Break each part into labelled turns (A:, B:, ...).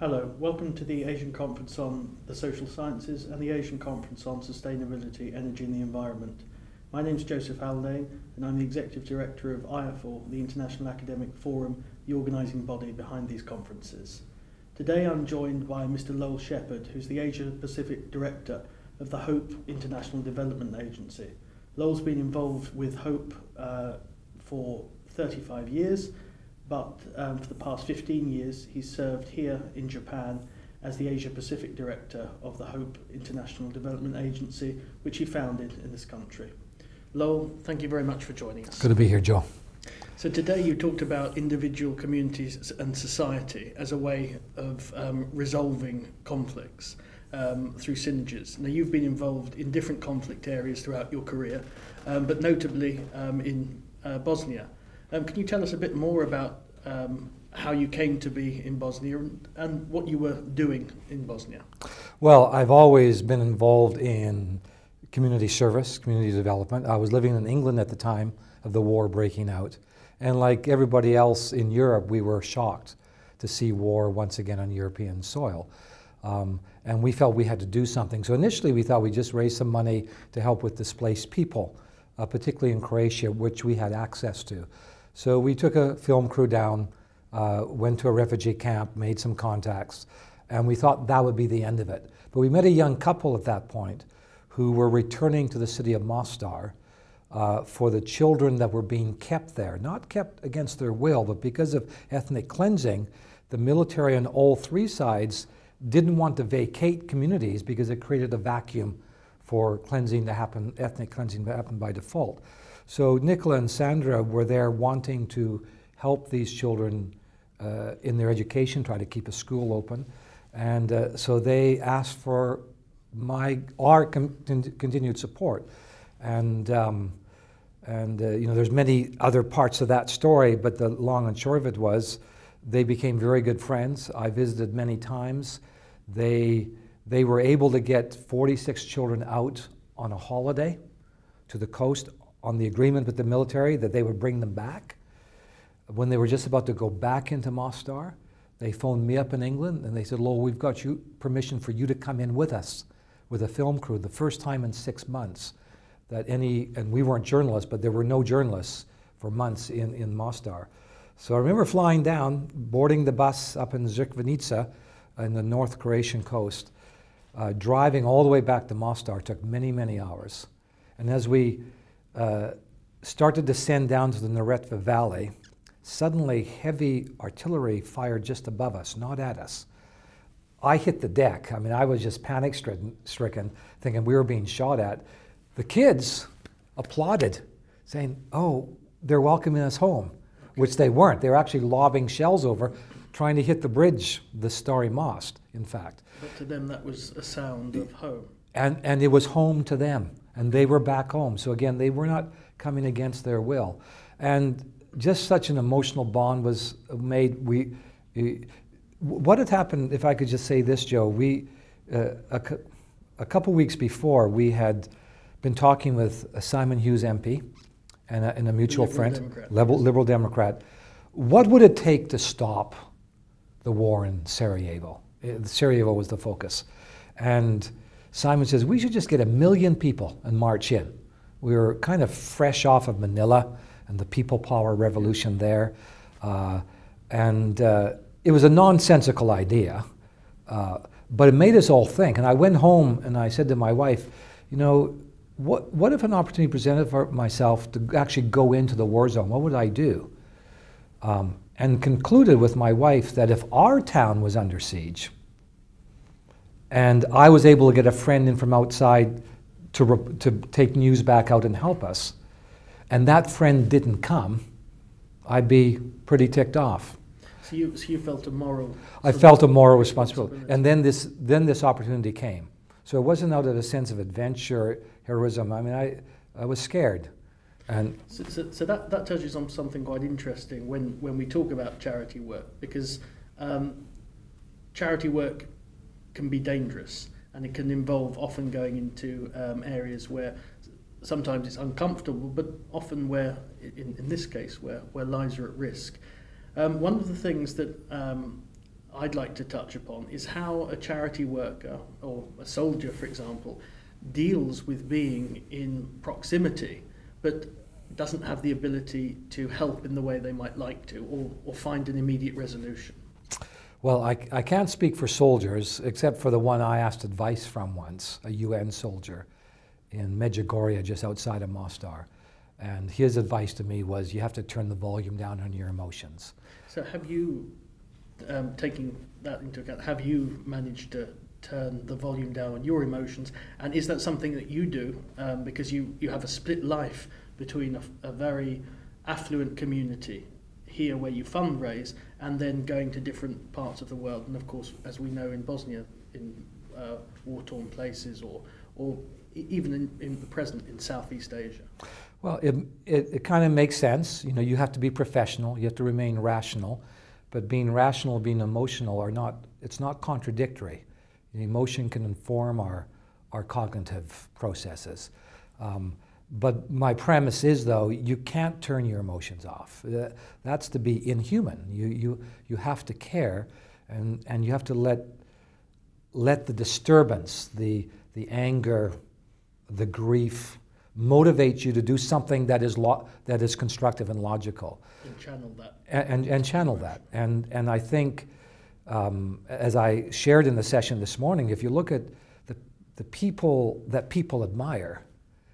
A: Hello, welcome to the Asian Conference on the Social Sciences and the Asian Conference on Sustainability, Energy and the Environment. My name is Joseph Haldane and I'm the Executive Director of IAFOR, the International Academic Forum, the organising body behind these conferences. Today I'm joined by Mr Lowell Sheppard, who's the Asia Pacific Director of the HOPE International Development Agency. Lowell's been involved with HOPE uh, for 35 years but um, for the past 15 years he's served here in Japan as the Asia Pacific Director of the HOPE International Development Agency, which he founded in this country. Lowell, thank you very much for joining us.
B: Good to be here, Joe.
A: So today you talked about individual communities and society as a way of um, resolving conflicts um, through synergies. Now you've been involved in different conflict areas throughout your career, um, but notably um, in uh, Bosnia. Um, can you tell us a bit more about um, how you came to be in Bosnia and, and what you were doing in Bosnia?
B: Well, I've always been involved in community service, community development. I was living in England at the time of the war breaking out. And like everybody else in Europe, we were shocked to see war once again on European soil. Um, and we felt we had to do something. So initially, we thought we'd just raise some money to help with displaced people, uh, particularly in Croatia, which we had access to. So we took a film crew down, uh, went to a refugee camp, made some contacts, and we thought that would be the end of it. But we met a young couple at that point who were returning to the city of Mostar uh, for the children that were being kept there, not kept against their will, but because of ethnic cleansing, the military on all three sides didn't want to vacate communities because it created a vacuum for cleansing to happen, ethnic cleansing to happen by default. So Nicola and Sandra were there wanting to help these children uh, in their education, try to keep a school open. And uh, so they asked for my, our con continued support. And, um, and uh, you know, there's many other parts of that story, but the long and short of it was they became very good friends. I visited many times. They, they were able to get 46 children out on a holiday to the coast on the agreement with the military that they would bring them back. When they were just about to go back into Mostar, they phoned me up in England and they said, Lowell, we've got you permission for you to come in with us with a film crew, the first time in six months that any, and we weren't journalists, but there were no journalists for months in, in Mostar. So I remember flying down, boarding the bus up in Crikvenica in the North Croatian coast, uh, driving all the way back to Mostar took many, many hours. And as we uh, started to descend down to the Neretva Valley, suddenly heavy artillery fired just above us, not at us. I hit the deck. I mean, I was just panic stricken, thinking we were being shot at. The kids applauded, saying, Oh, they're welcoming us home, which they weren't. They were actually lobbing shells over, trying to hit the bridge, the Stari Most, in fact.
A: But to them, that was a sound of home.
B: And, and it was home to them and they were back home. So again, they were not coming against their will. And just such an emotional bond was made. We, what had happened, if I could just say this, Joe, we, uh, a, a couple weeks before, we had been talking with Simon Hughes MP and a, and a mutual liberal friend,
A: Democrat.
B: Liberal, liberal Democrat. What would it take to stop the war in Sarajevo? Uh, Sarajevo was the focus. And Simon says, we should just get a million people and march in. We were kind of fresh off of Manila and the people power revolution there. Uh, and uh, it was a nonsensical idea, uh, but it made us all think. And I went home and I said to my wife, you know, what, what if an opportunity presented for myself to actually go into the war zone? What would I do? Um, and concluded with my wife that if our town was under siege, and I was able to get a friend in from outside to, to take news back out and help us. And that friend didn't come, I'd be pretty ticked off.
A: So you, so you felt a moral.
B: I felt a moral responsibility. responsibility. And then this, then this opportunity came. So it wasn't out of a sense of adventure, heroism. I mean, I, I was scared. And
A: so, so, so that, that touches on something quite interesting when, when we talk about charity work, because um, charity work can be dangerous and it can involve often going into um, areas where sometimes it's uncomfortable, but often where, in, in this case, where, where lives are at risk. Um, one of the things that um, I'd like to touch upon is how a charity worker or a soldier, for example, deals with being in proximity but doesn't have the ability to help in the way they might like to or, or find an immediate resolution.
B: Well, I, I can't speak for soldiers, except for the one I asked advice from once, a UN soldier in Medjugorje, just outside of Mostar. And his advice to me was you have to turn the volume down on your emotions.
A: So, have you, um, taking that into account, have you managed to turn the volume down on your emotions? And is that something that you do um, because you, you have a split life between a, a very affluent community here where you fundraise and then going to different parts of the world. And of course, as we know in Bosnia, in uh, war-torn places or, or even in, in the present in Southeast Asia.
B: Well, it, it, it kind of makes sense. You know, you have to be professional, you have to remain rational, but being rational, being emotional are not, it's not contradictory. The emotion can inform our, our cognitive processes. Um, but my premise is, though, you can't turn your emotions off. Uh, that's to be inhuman. You, you, you have to care, and, and you have to let, let the disturbance, the, the anger, the grief, motivate you to do something that is, that is constructive and logical.
A: And channel that.
B: And, and, and channel that. And, and I think, um, as I shared in the session this morning, if you look at the, the people that people admire,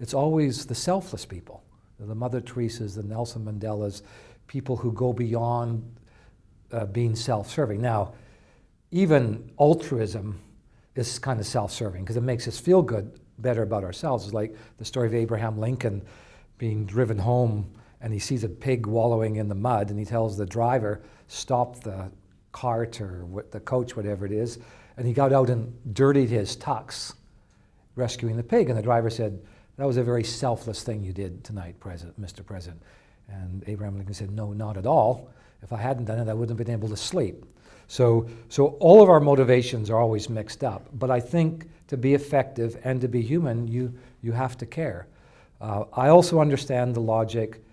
B: it's always the selfless people, the Mother Teresa's, the Nelson Mandela's, people who go beyond uh, being self-serving. Now, even altruism is kind of self-serving because it makes us feel good, better about ourselves. It's like the story of Abraham Lincoln being driven home and he sees a pig wallowing in the mud and he tells the driver, stop the cart or the coach, whatever it is. And he got out and dirtied his tux, rescuing the pig. And the driver said, that was a very selfless thing you did tonight, President, Mr. President. And Abraham Lincoln said, No, not at all. If I hadn't done it, I wouldn't have been able to sleep. So, so all of our motivations are always mixed up. But I think to be effective and to be human, you, you have to care. Uh, I also understand the logic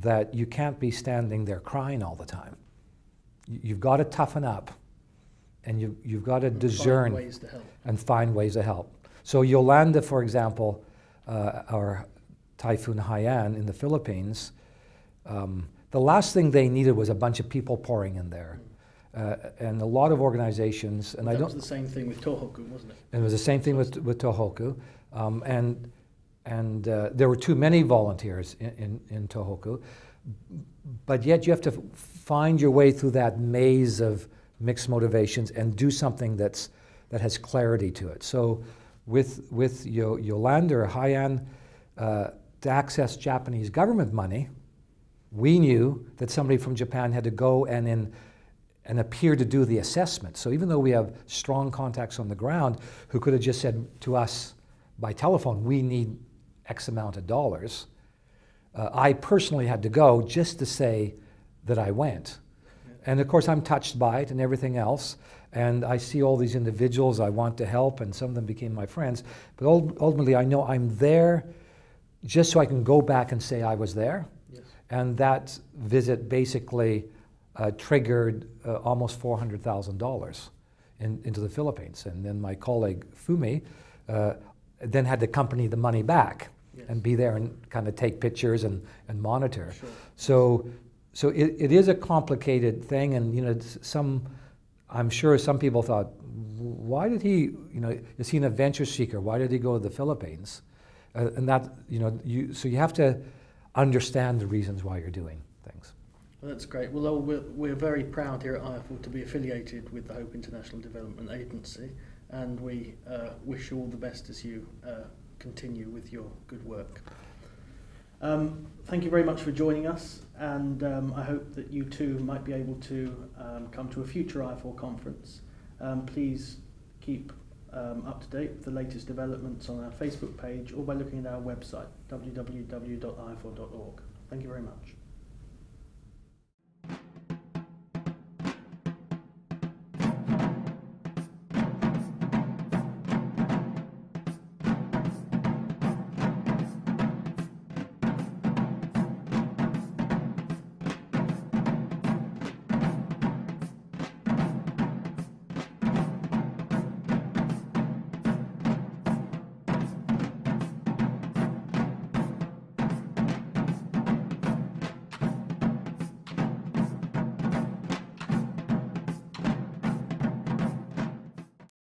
B: that you can't be standing there crying all the time. You've got to toughen up and you, you've got to and discern
A: find
B: and find ways to help. So Yolanda, for example, uh, or Typhoon Haiyan in the Philippines, um, the last thing they needed was a bunch of people pouring in there. Uh, and a lot of organizations, and
A: well,
B: I don't.
A: It was the same thing with Tohoku, wasn't it?
B: And it was the same thing with, with Tohoku. Um, and and uh, there were too many volunteers in, in, in, Tohoku. But yet you have to find your way through that maze of mixed motivations and do something that's, that has clarity to it. So with, with Yolanda or Haiyan uh, to access Japanese government money, we knew that somebody from Japan had to go and, in, and appear to do the assessment. So even though we have strong contacts on the ground who could have just said to us by telephone, we need X amount of dollars, uh, I personally had to go just to say that I went. And of course, I'm touched by it and everything else. And I see all these individuals I want to help, and some of them became my friends. But ultimately, I know I'm there just so I can go back and say I was there. Yes. And that visit basically uh, triggered uh, almost $400,000 in, into the Philippines. And then my colleague Fumi uh, then had to accompany the money back yes. and be there and kind of take pictures and, and monitor. Sure. So, so it, it is a complicated thing, and you know, some I'm sure some people thought, why did he, you know, is he an adventure seeker? Why did he go to the Philippines? Uh, and that, you know, you, so you have to understand the reasons why you're doing things.
A: Well, that's great. Well, we're, we're very proud here at IAFOR to be affiliated with the Hope International Development Agency, and we uh, wish you all the best as you uh, continue with your good work. Um, thank you very much for joining us, and um, I hope that you too might be able to um, come to a future IAFOR conference. Um, please keep um, up to date with the latest developments on our Facebook page or by looking at our website, www.iafor.org. Thank you very much.